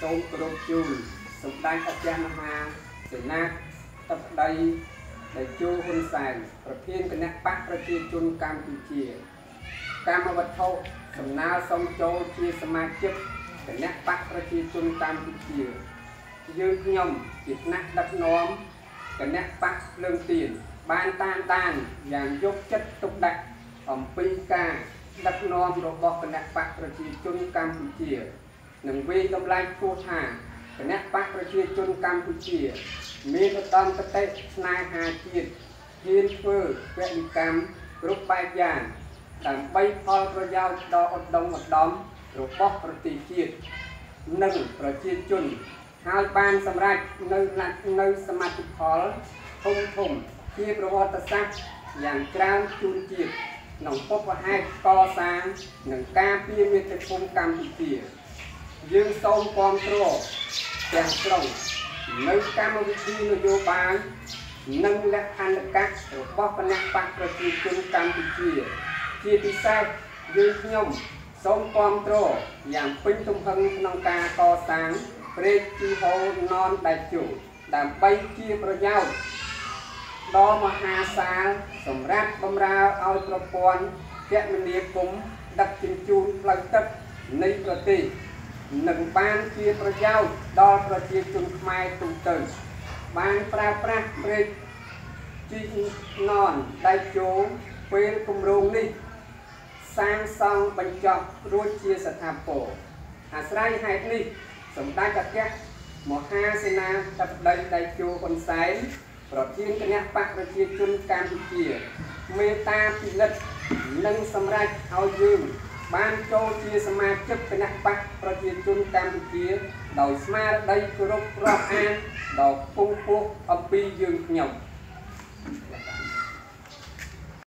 សូមគោរពជូនសម្ដេចអគ្គមហាសេនាធិបតីដែលជួហ៊ុនសែនប្រធានគណៈបកប្រជាជនកម្ពុជាកម្មវត្ថុសំណើសុំចូលជាសមាជិកគណៈបកប្រជាជនកម្ពុជាយើងខ្ញុំជាថ្នាក់ដឹកនាំគណៈបកភ្លើងទៀនបានតាមដានយ៉ាងយកចិត្តទុកដាក់អំពីការដឹកនាំរបស់គណៈបកប្រជាជនកម្ពុជា និងវិយតម្លៃគួរថាគណៈបកប្រជាជនកម្ពុជា មានឧត្តមគតិស្នេហាជាតិហ៊ានធ្វើពលិកម្មគ្រប់បែបយ៉ាងដើម្បីផលប្រយោជន៍ដ៏ឧត្តមឧត្តមរបស់ប្រទេសជាតិនិងប្រជាជនហើយបានសម្រេចនៅនៅសមាជិកផលធំធំជាប្រវត្តិសាស្ត្រយ៉ាងច្រើនជូនជាតិក្នុងពុបហេតុកសាងនិងការពារមាតុភូមិកម្ពុជា យើងសូមគាំទ្រទាំងស្រុងនៅកម្មវិធីនយោបាយនិងលក្ខណ្ឌកាសរបស់គណៈបកប្រជាជនកម្ពុជា ជាពិសេសយើងខ្ញុំសូមគាំទ្រយ៉ាងពេញទំហឹងក្នុងការកសាងព្រែកជីហូណនដែលជោដើម្បីជាប្រយោជន៍ដ៏មហាសាលសម្រាប់បម្រើឲ្យប្រព័ន្ធគមនាគមន៍ដឹកជញ្ជូនផ្លូវទឹកនៃប្រទេស នឹងបានជាប្រយោជន៍ដល់ប្រជាជនខ្មែរទូទៅបានប្រើប្រាស់ព្រែកជីណនដៃជោពេលគម្រោងនេះសាងសង់បញ្ចប់រួចជាស្ថាពរអាស្រ័យហេតុនេះសម្ដេចអគ្គមហាសេនាធិបតីដៃជោហ៊ុនសែនប្រធានគណៈបកប្រជាជនកម្ពុជាមេត្តាពិនិត្យនិងសម្រេចឲ្យយើង បានចូលជាសមាជិកគណៈបកប្រជាជនកម្ពុជាដោយស្មារតីគោរពរាប់អានដ៏ពងពោះអំពីយើងខ្ញុំ Thank you.